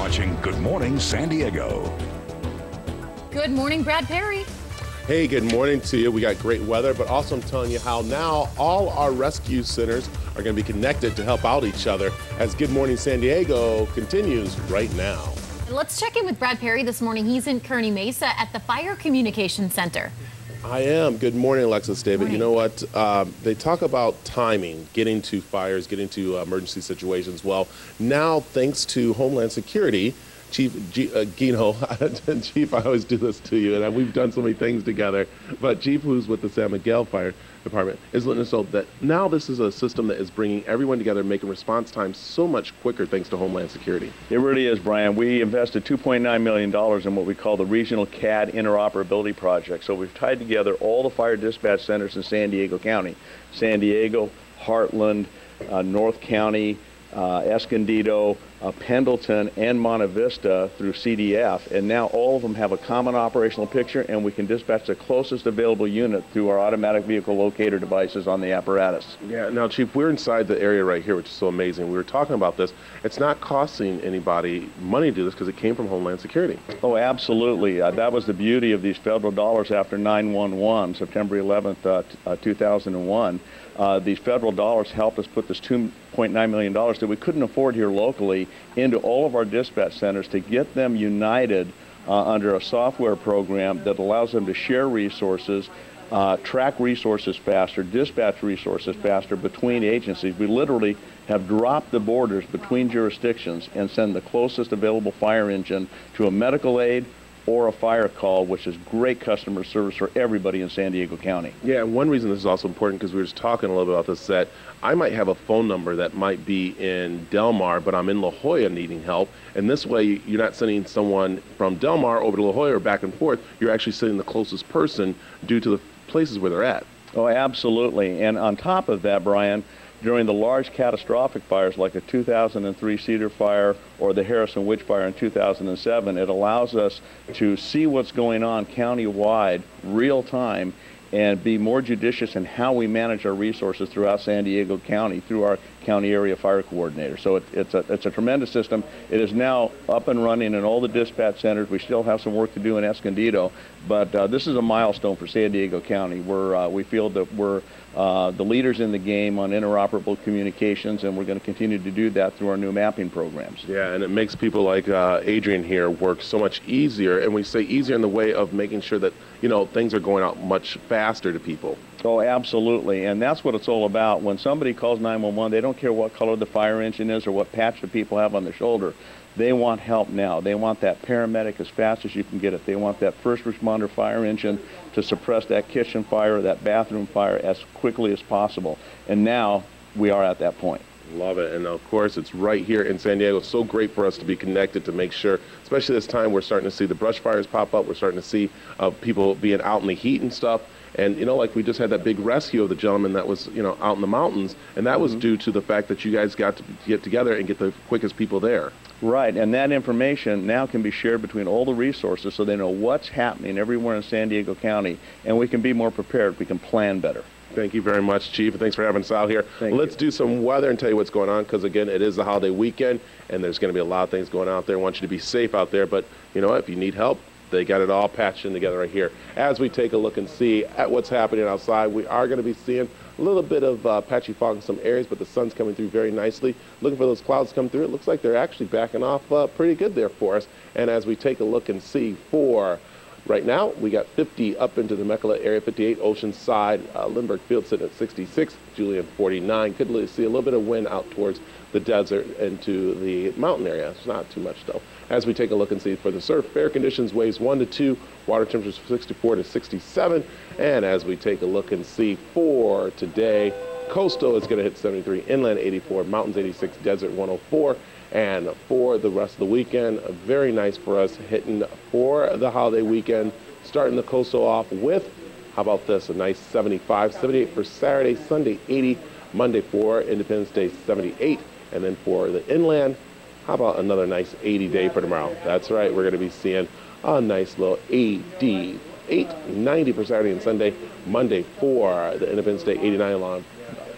watching Good Morning San Diego. Good morning, Brad Perry. Hey, good morning to you. We got great weather, but also I'm telling you how now all our rescue centers are going to be connected to help out each other as Good Morning San Diego continues right now. Let's check in with Brad Perry this morning. He's in Kearny Mesa at the Fire Communication Center. I am. Good morning, Alexis David. Morning. You know what? Um, they talk about timing, getting to fires, getting to uh, emergency situations. Well, now, thanks to Homeland Security, Chief G- uh, Gino, Chief, I always do this to you, and we've done so many things together. But Chief, who's with the San Miguel Fire Department, is letting us know that now this is a system that is bringing everyone together, making response times so much quicker thanks to Homeland Security. It really is, Brian. We invested $2.9 million in what we call the Regional CAD Interoperability Project. So we've tied together all the fire dispatch centers in San Diego County San Diego, Heartland, uh, North County, uh, Escondido, uh, Pendleton, and Monte Vista through CDF. And now all of them have a common operational picture, and we can dispatch the closest available unit through our automatic vehicle locator devices on the apparatus. Yeah, now, Chief, we're inside the area right here, which is so amazing. We were talking about this. It's not costing anybody money to do this because it came from Homeland Security. Oh, absolutely. Uh, that was the beauty of these federal dollars after 911, September 11th, uh, uh, 2001. Uh, these federal dollars helped us put this $2.9 million that we couldn't afford here locally into all of our dispatch centers to get them united uh, under a software program that allows them to share resources, uh, track resources faster, dispatch resources faster between agencies. We literally have dropped the borders between jurisdictions and send the closest available fire engine to a medical aid or a fire call, which is great customer service for everybody in San Diego County. Yeah, and one reason this is also important because we were just talking a little bit about this that I might have a phone number that might be in Del Mar, but I'm in La Jolla needing help. And this way, you're not sending someone from Del Mar over to La Jolla or back and forth. You're actually sending the closest person due to the places where they're at. Oh, absolutely. And on top of that, Brian, during the large catastrophic fires like the 2003 Cedar Fire or the Harris and Witch Fire in 2007, it allows us to see what's going on county-wide, real time, and be more judicious in how we manage our resources throughout San Diego County through our county area fire coordinator. So it, it's, a, it's a tremendous system. It is now up and running in all the dispatch centers. We still have some work to do in Escondido, but uh, this is a milestone for San Diego County. We're, uh, we feel that we're uh, the leaders in the game on interoperable communications, and we're going to continue to do that through our new mapping programs. Yeah, and it makes people like uh, Adrian here work so much easier. And we say easier in the way of making sure that, you know, things are going out much faster to people. Oh, absolutely. And that's what it's all about. When somebody calls 911, they don't care what color the fire engine is or what patch the people have on their shoulder. They want help now. They want that paramedic as fast as you can get it. They want that first responder fire engine to suppress that kitchen fire or that bathroom fire as quickly as possible. And now we are at that point. Love it. And of course, it's right here in San Diego. So great for us to be connected to make sure, especially this time, we're starting to see the brush fires pop up. We're starting to see uh, people being out in the heat and stuff. And, you know, like we just had that big rescue of the gentleman that was, you know, out in the mountains. And that was mm-hmm. due to the fact that you guys got to get together and get the quickest people there. Right, and that information now can be shared between all the resources so they know what's happening everywhere in San Diego County, and we can be more prepared. We can plan better. Thank you very much, Chief. and Thanks for having us out here. Thank Let's you. do some weather and tell you what's going on because, again, it is the holiday weekend and there's going to be a lot of things going on out there. I want you to be safe out there, but you know what? If you need help, they got it all patched in together right here. As we take a look and see at what's happening outside, we are going to be seeing a little bit of uh, patchy fog in some areas, but the sun's coming through very nicely. Looking for those clouds to come through. It looks like they're actually backing off uh, pretty good there for us. And as we take a look and see for Right now, we got 50 up into the Temecula area, 58 Oceanside, uh, Lindbergh Field sitting at 66, Julian 49. Could see a little bit of wind out towards the desert into the mountain area. It's not too much though. As we take a look and see for the surf, fair conditions, waves 1 to 2, water temperatures 64 to 67. And as we take a look and see for today, coastal is going to hit 73, inland 84, mountains 86, desert 104. And for the rest of the weekend, very nice for us hitting for the holiday weekend, starting the coastal off with, how about this, a nice 75, 78 for Saturday, Sunday 80, Monday for Independence Day 78, and then for the inland, how about another nice 80 day for tomorrow? That's right, we're going to be seeing a nice little 88, 90 for Saturday and Sunday, Monday for the Independence Day 89 along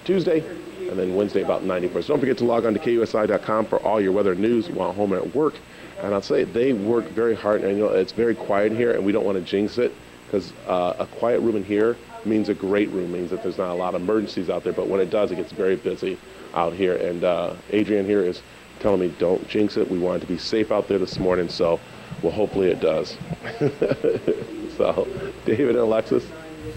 Tuesday, and then Wednesday about 94. So don't forget to log on to KUSI.com for all your weather news while home and at work. And I'll say they work very hard, and you know it's very quiet here, and we don't want to jinx it because uh, a quiet room in here means a great room, means that there's not a lot of emergencies out there. But when it does, it gets very busy out here. And uh, Adrian here is telling me don't jinx it. We want to be safe out there this morning, so well, hopefully it does. so, David and Alexis.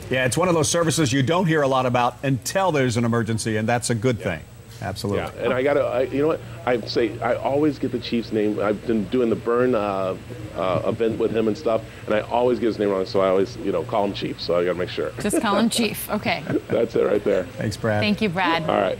Yeah, it's one of those services you don't hear a lot about until there's an emergency, and that's a good thing. Absolutely. Yeah, and I gotta, you know what? I say I always get the Chief's name. I've been doing the Burn uh, uh, event with him and stuff, and I always get his name wrong. So I always, you know, call him Chief. So I gotta make sure. Just call him Chief. Okay. That's it right there. Thanks, Brad. Thank you, Brad. All right.